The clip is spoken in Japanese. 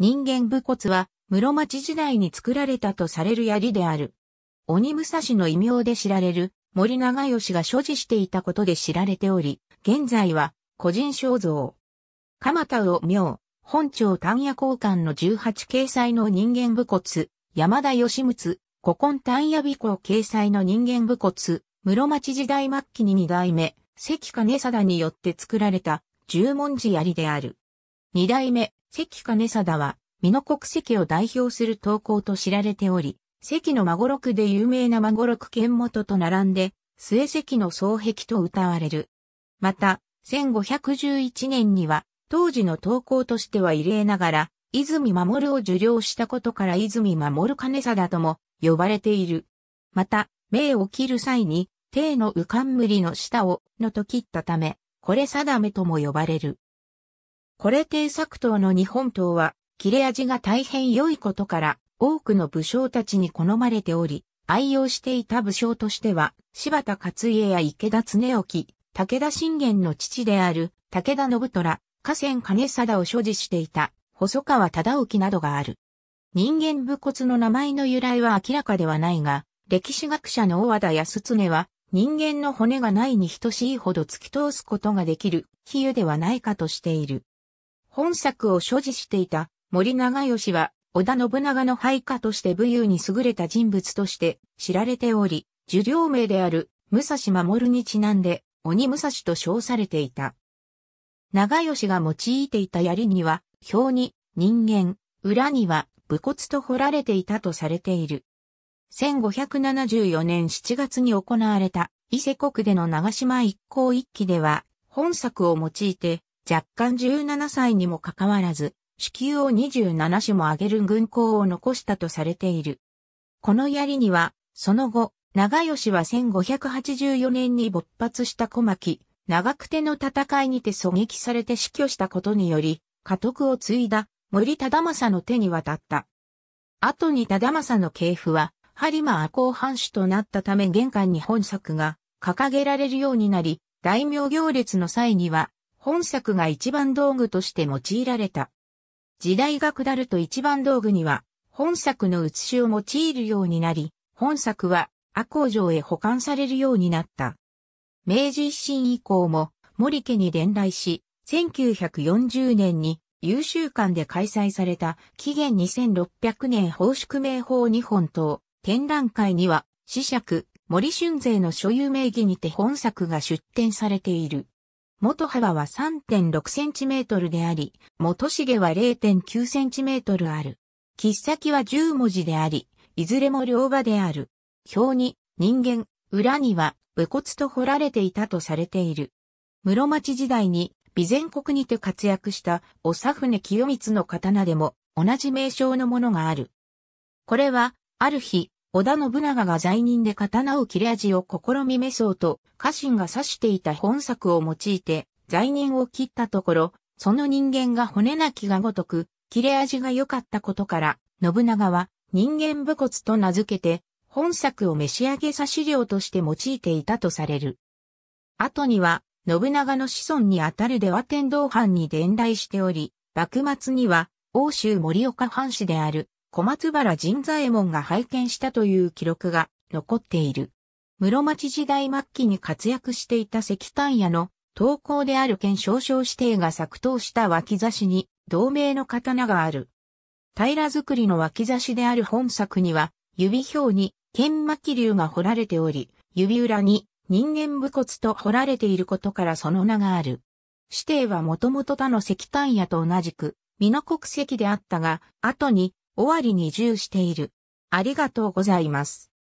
人間武骨は室町時代に作られたとされる槍である。鬼武蔵の異名で知られる森長吉が所持していたことで知られており、現在は個人肖像。蒲田を明、本庁丹野交換の18掲載の人間武骨、山田義睦、古今丹野美校掲載の人間武骨、室町時代末期に二代目、関金貞によって作られた十文字槍である。二代目、関金貞は、美濃国関を代表する刀工と知られており、関の孫六で有名な孫六剣元と並んで、末関の双壁と歌われる。また、1511年には、当時の刀工としては異例ながら、泉守を受領したことから泉守金貞とも呼ばれている。また、命を切る際に、帝の浮かんむりの下を、のと切ったため、これ定めとも呼ばれる。これ帝作刀の日本刀は、切れ味が大変良いことから、多くの武将たちに好まれており、愛用していた武将としては、柴田勝家や池田恒興、武田信玄の父である武田信虎、河川金貞を所持していた細川忠興などがある。人間武骨の名前の由来は明らかではないが、歴史学者の大和田康常は人間の骨がないに等しいほど突き通すことができる比喩ではないかとしている。本作を所持していた森長吉は織田信長の配下として武勇に優れた人物として知られており、受領名である武蔵守にちなんで鬼武蔵と称されていた。長吉が用いていた槍には、表に人間、裏には武骨と彫られていたとされている。1574年7月に行われた伊勢国での長島一行一揆では、本作を用いて若干17歳にもかかわらず、子宮を27種も上げる軍港を残したとされている。この槍には、その後、長吉は1584年に勃発した小牧、長久手の戦いにて狙撃されて死去したことにより、家督を継いだ森忠政の手に渡った。後に忠政の系譜は、播磨赤穂藩主となったため玄関に本作が掲げられるようになり、大名行列の際には本作が一番道具として用いられた。時代が下ると一番道具には、本作の写しを用いるようになり、本作は赤穂城へ保管されるようになった。明治維新以降も森家に伝来し、1940年に優秀館で開催された紀元2600年法宿名法日本等展覧会には、死尺、森春勢の所有名義にて本作が出展されている。元幅は3.6センチメートルであり、元重は0.9センチメートルある。切っ先は10文字であり、いずれも両場である。表に人間、裏には武骨と彫られていたとされている。室町時代に備前国にて活躍した長船清光の刀でも同じ名称のものがある。これは、ある日、織田信長が罪人で刀を切れ味を試みめそうと、家臣が指していた本作を用いて、罪人を切ったところ、その人間が骨なきがごとく、切れ味が良かったことから、信長は人間武骨と名付けて、本作を召し上げ差し料として用いていたとされる。後には、信長の子孫にあたる出羽天道藩に伝来しており、幕末には、欧州森岡藩士である小松原神左衛門が拝見したという記録が残っている。室町時代末期に活躍していた石炭屋の投稿である県少々指定が作刀した脇差しに同名の刀がある。平作りの脇差しである本作には指表に剣巻竜が彫られており、指裏に人間武骨と彫られていることからその名がある。指定はもともと他の石炭屋と同じく、美濃国石であったが、後に終わりに従している。ありがとうございます。